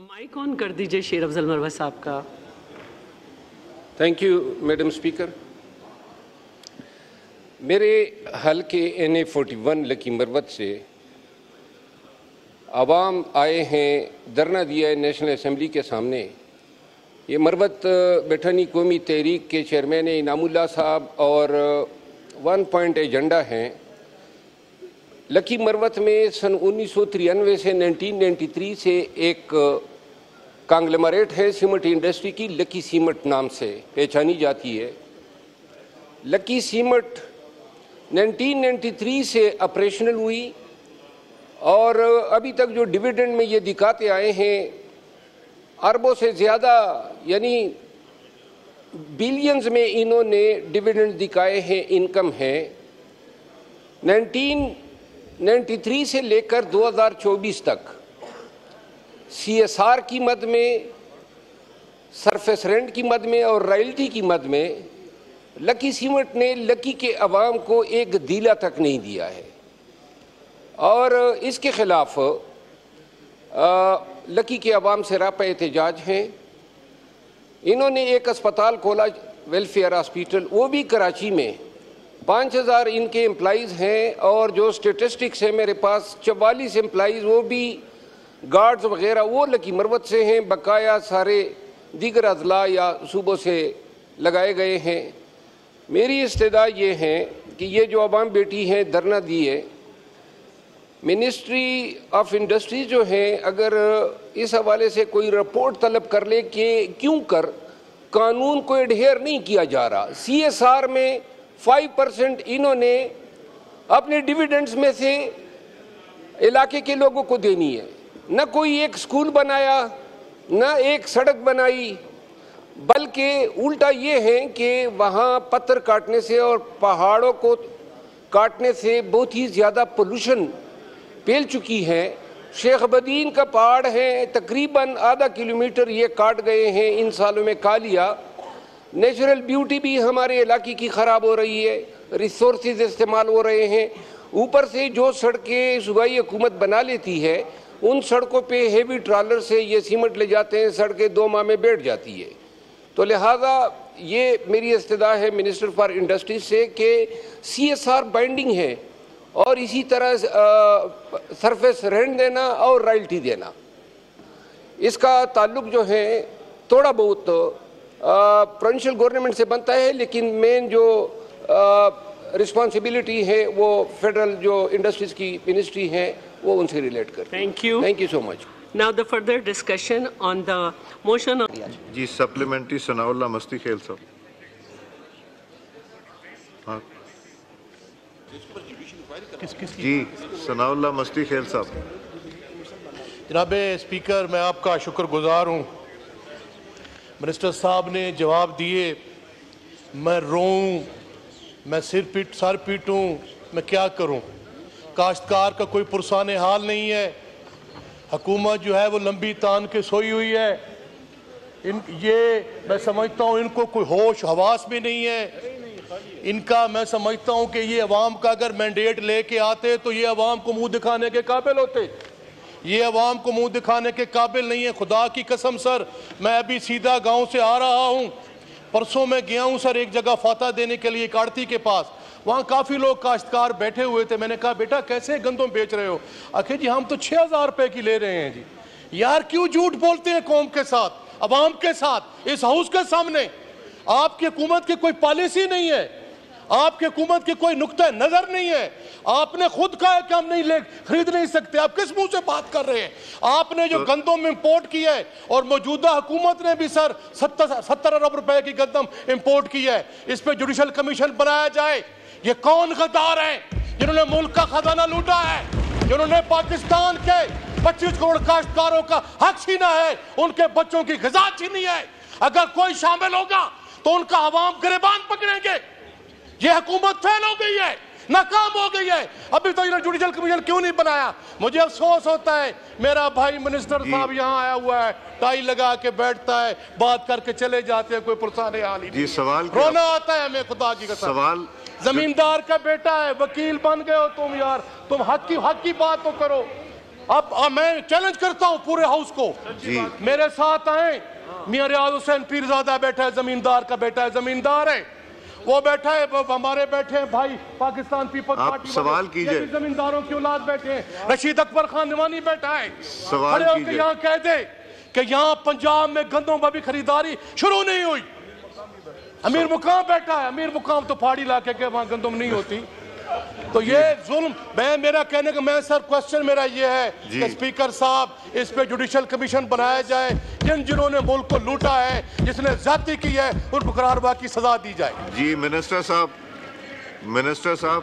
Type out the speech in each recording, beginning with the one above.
Mic on कर दीजिए शेर अफजल मरवा साहब का। थैंक यू मैडम स्पीकर मेरे हल्के N A forty one Lakki Marwat से आवाम आए हैं, धरना दिया है नेशनल असम्बली के सामने। ये मरवत बैठानी कौमी तहरीक के चेयरमैन इनामुल्ला साहब, और वन पॉइंट एजेंडा हैं। लकी मरवत में सन उन्नीस सौ तिरानवे से 1993 से एक कांग्लमरेट है सीमेंट इंडस्ट्री की, लकी सीमेंट नाम से पहचानी जाती है। लकी सीमेंट 1993 से ऑपरेशनल हुई और अभी तक जो डिविडेंड में ये दिखाते आए हैं, अरबों से ज़्यादा, यानी बिलियंस में इन्होंने डिविडेंड दिखाए हैं, इनकम है। 1993 से लेकर 2024 तक सीएसआर की मद में सरफेस रेंट की मद में और रॉयल्टी की मद में लकी सीमेंट ने लकी के अवाम को एक दीला तक नहीं दिया है। और इसके ख़िलाफ़ लकी के अवाम से रापा एहतजाज हैं। इन्होंने एक अस्पताल खोला वेलफेयर हॉस्पिटल वो भी कराची में। पाँच हज़ार इनके एम्प्लाइज़ हैं और जो स्टेटिस्टिक्स हैं मेरे पास, चवालीस एम्प्लाइज़ वो भी गार्ड्स वगैरह, वो लकी मरवत से हैं, बकाया सारे दीगर अजला या सूबों से लगाए गए हैं। मेरी इस्तदा ये है कि ये जो अवाम बेटी हैं, धरना दिए। मिनिस्ट्री ऑफ़ इंडस्ट्री जो है, अगर इस हवाले से कोई रिपोर्ट तलब कर ले कि क्यों कर, कानून को एडहेयर नहीं किया जा रहा। सीएसआर में फाइव परसेंट इन्होंने अपने डिविडेंड्स में से इलाके के लोगों को देनी है। न कोई एक स्कूल बनाया, न एक सड़क बनाई, बल्कि उल्टा ये है कि वहाँ पत्थर काटने से और पहाड़ों को काटने से बहुत ही ज़्यादा पोल्यूशन फैल चुकी है। शेख बदीन का पहाड़ है, तकरीबन आधा किलोमीटर ये काट गए हैं इन सालों में कालिया। नेचुरल ब्यूटी भी हमारे इलाके की ख़राब हो रही है रिसोर्सेज इस्तेमाल हो रहे हैं। ऊपर से जो सड़कें सूबाई हुकूमत बना लेती है उन सड़कों पे हेवी ट्रॉलर से ये सीमेंट ले जाते हैं, सड़कें दो माह में बैठ जाती है। तो लिहाजा ये मेरी इस्तदा है मिनिस्टर फॉर इंडस्ट्रीज़ से कि सी एस आर बाइंडिंग है और इसी तरह सरफेस रेंट देना और रॉयल्टी देना। इसका ताल्लुक जो है थोड़ा बहुत प्रोविंशियल गवर्नमेंट से बनता है, लेकिन मेन जो रिस्पॉन्सिबिलिटी है वो फेडरल जो इंडस्ट्रीज़ की मिनिस्ट्री है वो उनसे रिलेट कर thank you thank you so much now the further discussion on the motion ji supplementary Sanaullah मस्ती खेल साहब हाँ। जी सनाउल्ला मस्ती खेल साहब जनाब स्पीकर मैं आपका शुक्रगुजार हूँ। मिनिस्टर साहब ने जवाब दिए मैं रोऊं मैं सिर पीट सर पीटूं मैं क्या करूँ? काश्तकार का कोई पुरसान हाल नहीं है। हकूमत जो है वो लंबी तान के सोई हुई है। इन, ये मैं समझता हूँ इनको कोई होश हवास भी नहीं है। इनका मैं समझता हूँ कि ये अवाम का अगर मैंडेट लेके आते तो ये अवाम को मुँह दिखाने के काबिल होते। ये अवाम को मुँह दिखाने के काबिल नहीं है। खुदा की कसम सर, मैं अभी सीधा गाँव से आ रहा हूँ। परसों मैं गया हूँ सर एक जगह फाता देने के लिए काड़ती के पास। वहाँ काफ़ी लोग काश्तकार बैठे हुए थे। मैंने कहा बेटा कैसे गंदम बेच रहे हो? आखिर जी हम तो छः हज़ार रुपये की ले रहे हैं जी। यार क्यों झूठ बोलते हैं कौम के साथ अवाम के साथ इस हाउस के सामने? आपकी हुकूमत की कोई पॉलिसी नहीं है। आपकी हुकूमत की कोई नुकता नज़र नहीं है। आपने खुद कहा है कि हम नहीं ले खरीद नहीं सकते। आप किस मुँह से बात कर रहे हैं? आपने जो गंदम इंपोर्ट किया है और मौजूदा हुकूमत ने भी सर सत्तर सत्तर अरब रुपए की गंदम इंपोर्ट की है। इस पर जुडिशल कमीशन बनाया जाए। ये कौन गद्दार है जिन्होंने मुल्क का खजाना लूटा है जिन्होंने पाकिस्तान के 25 करोड़ काश्तकारों का हक छीना है उनके बच्चों की गजा छीनी है। अगर कोई शामिल होगा तो उनका अवाम गिरबान पकड़ेंगे। ये हुकूमत फेल हो गई है नाकाम हो गई है। अभी तो इन्होंने जुडिशल कमीशन क्यों नहीं बनाया? मुझे अफसोस होता है मेरा भाई मिनिस्टर साहब यहाँ आया हुआ है टाई लगा के बैठता है बात करके चले जाते हैं कोई पुरसाने हाल। ही जी सवाल? रोना आता है हमें खुदा की कसम। सवाल जमींदार का बेटा है वकील बन गए हो तुम यार। तुम हक की हक की बात तो करो। अब अब मैं चैलेंज करता हूँ पूरे हाउस को। जी। मेरे साथ आए। मियाँ रियाज हुसैन पीरजादा बैठा है जमींदार का बेटा है जमींदार है। वो बैठा है वो हमारे बैठे हैं भाई पाकिस्तान पीपल्स पार्टी सवाल कीजिए। जमींदारों की औलाद बैठे हैं। रशीद अकबर खान निवानी बैठा है। सवाल। यहाँ कह दे कि यहाँ पंजाब में गंदों में भी खरीदारी शुरू नहीं हुई। अमीर मुकाम बैठा है अमीर मुकाम तो पहाड़ी इलाके के वहाँ गंदम नहीं होती। तो ये जुल्म मैं मेरा कहने का मैं सर क्वेश्चन मेरा ये है कि स्पीकर साहब इस पे जुडिशल कमीशन बनाया जाए जिन जिन्होंने मुल्क को लूटा है जिसने जाति की है उन मुकरारबा की सजा दी जाए। जी मिनिस्टर साहब मिनिस्टर साहब।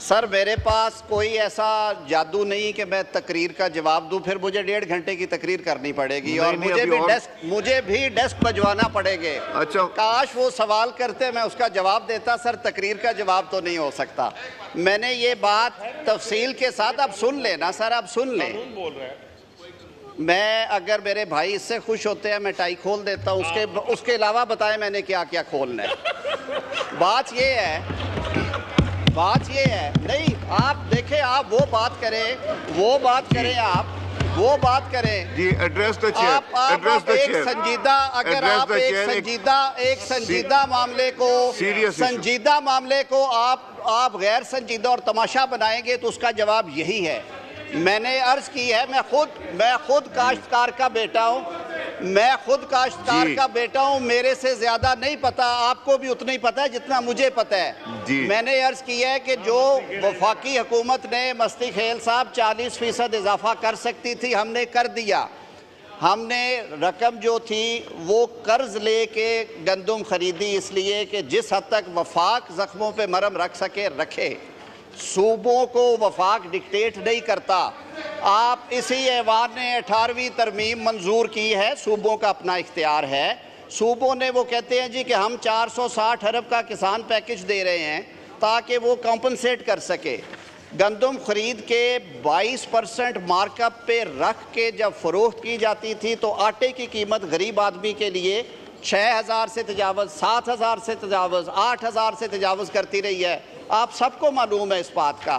सर मेरे पास कोई ऐसा जादू नहीं कि मैं तकरीर का जवाब दूँ फिर मुझे डेढ़ घंटे की तकरीर करनी पड़ेगी और मुझे भी और- डेस्क मुझे भी डेस्क बजवाना पड़ेगे। अच्छा। काश वो सवाल करते मैं उसका जवाब देता सर तकरीर का जवाब तो नहीं हो सकता। मैंने ये बात तफसील के साथ अब सुन लेना सर अब सुन लें। मैं अगर मेरे भाई इससे खुश होते हैं मैं टाई खोल देता हूँ उसके उसके अलावा बताएँ मैंने क्या क्या खोलना है। बात ये है बात ये है। नहीं आप देखें आप वो बात करें वो बात करें आप वो बात करें। जी एड्रेस द चेयर आप आप, एड्रेस आप एक संजीदा अगर आप एक संजीदा एक संजीदा मामले को संजीदा मामले को आप आप गैर संजीदा और तमाशा बनाएँगे तो उसका जवाब यही है। मैंने अर्ज़ की है मैं खुद मैं खुद काश्तकार का बेटा हूँ मैं खुद काश्तकार का बेटा हूँ मेरे से ज़्यादा नहीं पता आपको भी उतना ही पता है जितना मुझे पता है। जी। मैंने अर्ज़ किया है कि जो वफाकी हुकूमत ने मस्ती खेल साहब चालीस फ़ीसद इजाफा कर सकती थी हमने कर दिया। हमने रकम जो थी वो कर्ज लेके गंदम खरीदी इसलिए कि जिस हद तक वफाक ज़ख्मों पे मरम रख सके रखे। सूबों को वफाक डिक्टेट नहीं करता। आप इसी ऐवान ने अठारहवीं तरमीम मंजूर की है। सूबों का अपना इख्तियार है। सूबों ने वो कहते हैं जी कि हम 460 अरब का किसान पैकेज दे रहे हैं ताकि वो कॉम्पनसेट कर सके। गंदम खरीद के 22 परसेंट मार्कअप पे रख के जब फरोख्त की जाती थी तो आटे की कीमत गरीब आदमी के लिए छः हज़ार से तजावज़, सात हज़ार से तजावज़, आठ हज़ार से तजावज़ करती रही है। आप सबको मालूम है इस बात का।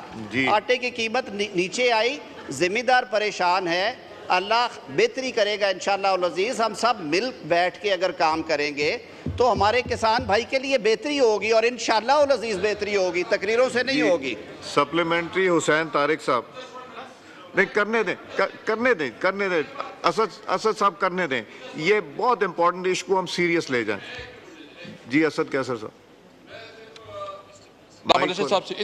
आटे की कीमत नी, नीचे आई ज़िम्मेदार परेशान है। अल्लाह बेहतरी करेगा इन अज़ीज़। हम सब मिल बैठ के अगर काम करेंगे तो हमारे किसान भाई के लिए बेहतरी होगी और इन अज़ीज़ बेहतरी होगी। तकरीरों से नहीं होगी। सप्लीमेंट्री हुसैन तारिक साहब। नहीं करने दें कर, करने दें करने दें। असद असद साहब करने दें। ये बहुत इंपॉर्टेंट इशू हम सीरियस ले जाएँ। जी असद कैसर साहब। Michael. No, but this is up to, it,